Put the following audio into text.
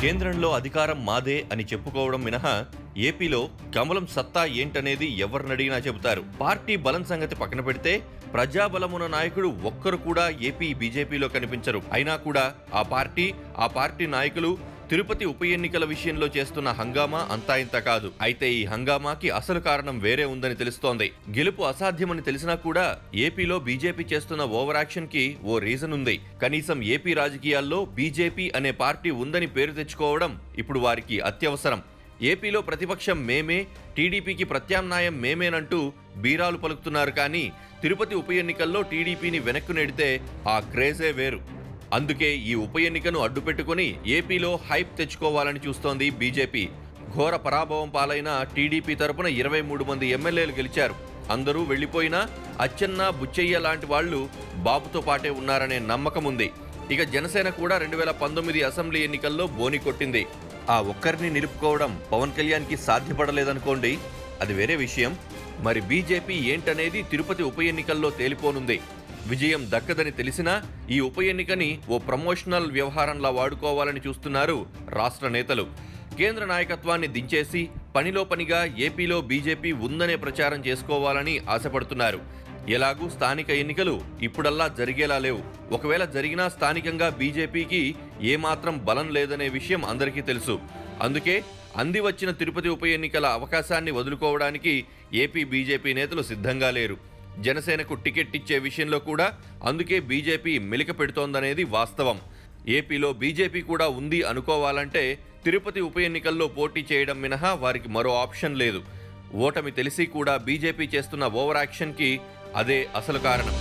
కేంద్రంలో అధికారం మాదే అని చెప్పుకోవడం మినహా ఏపీలో కమలం సత్తా ఏంటనేది ఎవరినడిగినా చెబుతారు. పార్టీ బలం సంగతి పక్కన పెడితే ప్రజాబలమున నాయకుడు ఒక్కరు కూడా ఏపీ బీజేపీలో కనిపించరు. అయినా కూడా ఆ పార్టీ ఆ పార్టీ నాయకులు తిరుపతి ఉప ఎన్నికల విషయంలో చేస్తున్న హంగామా అంతా ఇంత కాదు. అయితే ఈ హంగామాకి అసలు కారణం వేరే ఉందని తెలుస్తోంది. గెలుపు అసాధ్యమని తెలిసినా కూడా ఏపీలో బీజేపీ చేస్తున్న ఓవర్ యాక్షన్కి ఓ రీజన్ ఉంది. కనీసం ఏపీ రాజకీయాల్లో బీజేపీ అనే పార్టీ ఉందని పేరు తెచ్చుకోవడం ఇప్పుడు వారికి అత్యవసరం. ఏపీలో ప్రతిపక్షం మేమే టీడీపీకి ప్రత్యామ్నాయం మేమేనంటూ బీరాలు పలుకుతున్నారు కానీ తిరుపతి ఉప ఎన్నికల్లో టీడీపీని వెనక్కు నెడితే ఆ క్రేజే వేరు. అందుకే ఈ ఉప ఎన్నికను అడ్డుపెట్టుకుని ఏపీలో హైప్ తెచ్చుకోవాలని చూస్తోంది బీజేపీ. ఘోర పరాభవం పాలైన టీడీపీ తరపున ఇరవై మూడు మంది ఎమ్మెల్యేలు గెలిచారు. అందరూ వెళ్ళిపోయినా అచ్చెన్న బుచ్చయ్య లాంటి వాళ్ళు బాబుతో పాటే ఉన్నారనే నమ్మకం ఉంది. ఇక జనసేన కూడా రెండు వేల పంతొమ్మిది అసెంబ్లీ ఎన్నికల్లో బోని కొట్టింది. ఆ ఒక్కరిని నిలుపుకోవడం పవన్ కళ్యాణ్కి సాధ్యపడలేదనుకోండి అది వేరే విషయం. మరి బీజేపీ ఏంటనేది తిరుపతి ఉప ఎన్నికల్లో తేలిపోనుంది. విజయం దక్కదని తెలిసినా ఈ ఉప ఎన్నికని ఓ ప్రమోషనల్ వ్యవహారంలా వాడుకోవాలని చూస్తున్నారు రాష్ట్ర నేతలు. కేంద్ర నాయకత్వాన్ని దించేసి పనిలో పనిగా ఏపీలో బీజేపీ ఉందనే ప్రచారం చేసుకోవాలని ఆశపడుతున్నారు. ఎలాగూ స్థానిక ఎన్నికలు ఇప్పుడల్లా జరిగేలా లేవు. ఒకవేళ జరిగినా స్థానికంగా బీజేపీకి ఏమాత్రం బలం లేదనే విషయం అందరికీ తెలుసు. అందుకే అంది వచ్చిన తిరుపతి ఉప ఎన్నికల అవకాశాన్ని వదులుకోవడానికి ఏపీ బీజేపీ నేతలు సిద్ధంగా లేరు. జనసేనకు టికెట్ ఇచ్చే విషయంలో కూడా అందుకే బీజేపీ మెలిక పెడుతోందనేది వాస్తవం. ఏపీలో బీజేపీ కూడా ఉంది అనుకోవాలంటే తిరుపతి ఉప ఎన్నికల్లో పోటీ చేయడం మినహా వారికి మరో ఆప్షన్ లేదు. ఓటమి తెలిసి కూడా బీజేపీ చేస్తున్న ఓవర్ యాక్షన్కి అదే అసలు కారణం.